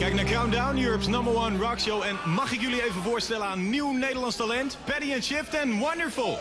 Kijk naar Countdown, Europe's number one rock show. En mag ik jullie even voorstellen aan nieuw Nederlands talent? Paddy and Shift en Wonderful.